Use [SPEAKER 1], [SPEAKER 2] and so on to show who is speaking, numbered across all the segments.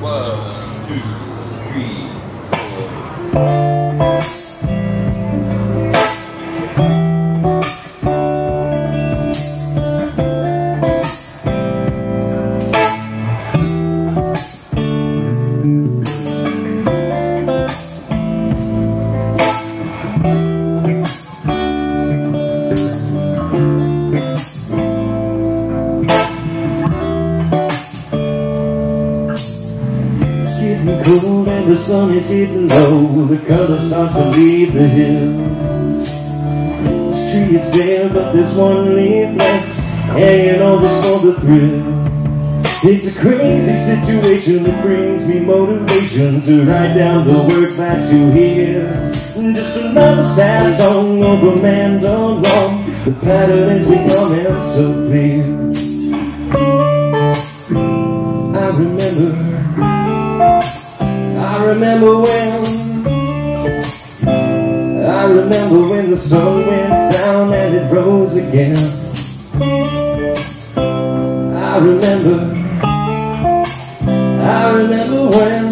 [SPEAKER 1] One, two,
[SPEAKER 2] getting cold and the sun is hitting low. The color starts to leave the hills. This tree is bare, but there's one leaf left, hanging on just for the thrill. It's a crazy situation that brings me motivation to write down the words that you hear. Just another sad song of a man done wrong. The pattern is becoming so clear. I remember I remember when I remember when the sun went down and it rose again. I remember I remember when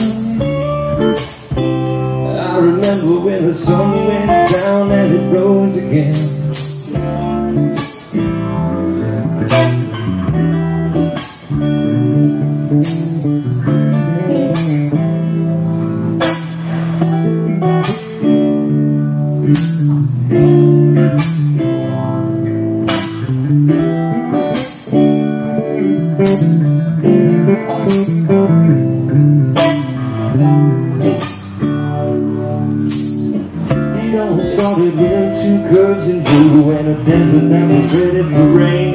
[SPEAKER 2] I remember when the sun went down and it rose again. It with curves in blue and a desert that was ready for rain.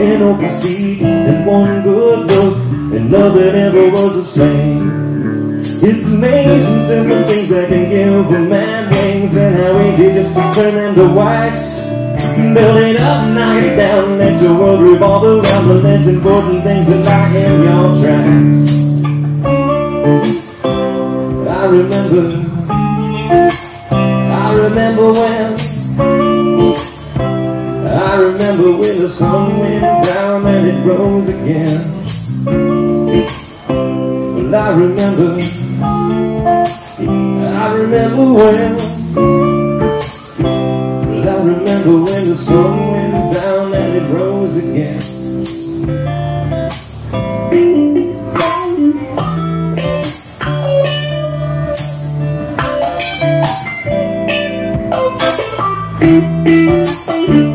[SPEAKER 2] An open seat and one good look, and nothing ever was the same. It's amazing simple things that can give a man wings, and how easy just to turn them to wax. Build it up, knock it down, let your world revolve around the less important things that lie in your tracks. I remember remember when. I remember when the sun went down and it rose again. Well I remember. I remember when. Well I remember when the sun went down and it rose again Well, I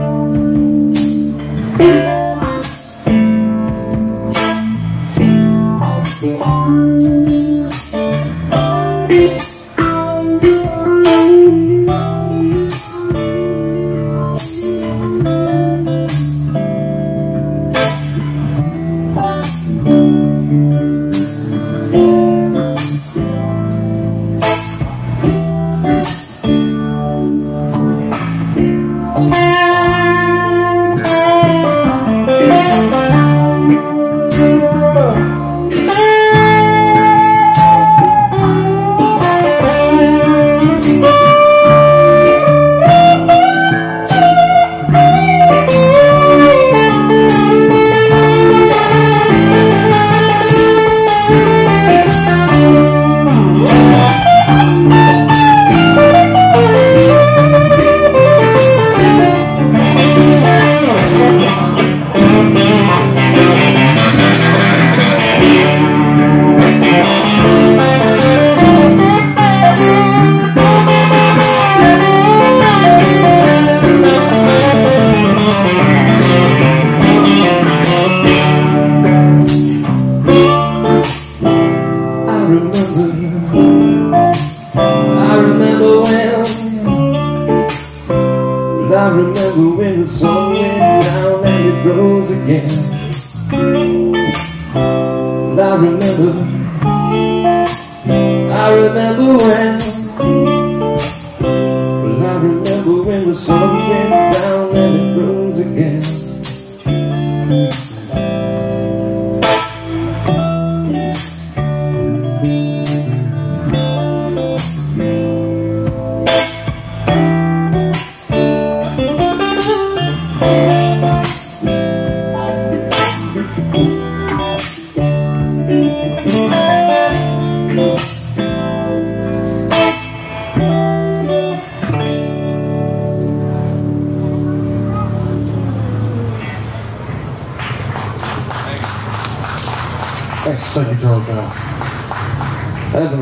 [SPEAKER 2] remember when the sun went down and it rose again. Well, I remember I remember when Well, I remember when the sun went down and it rose again Thank you, Brown. That's